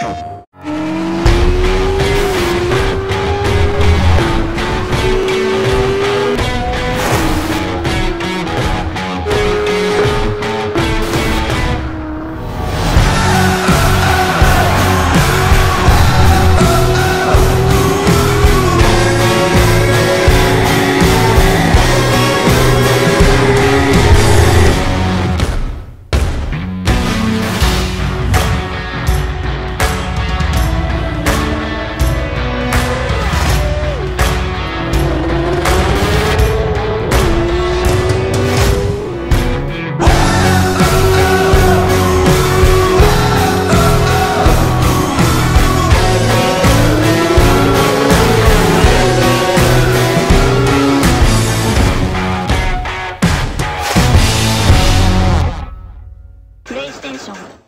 you プレイステーション